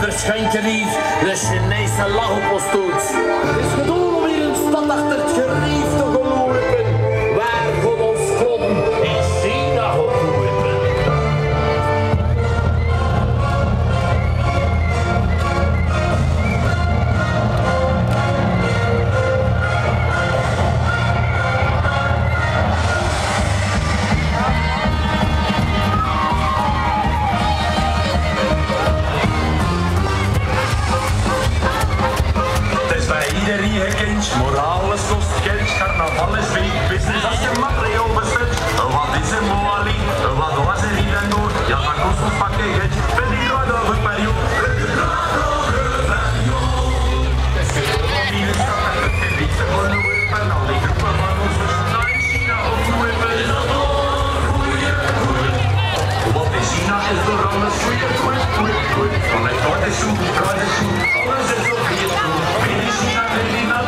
verschijnt niet de Chinese lach op ons. Het is gedaan om hier een stad achter het gerief te gelopen, is zoet, kruid is zoet, alles is op je stoel. Made in China, made in aan de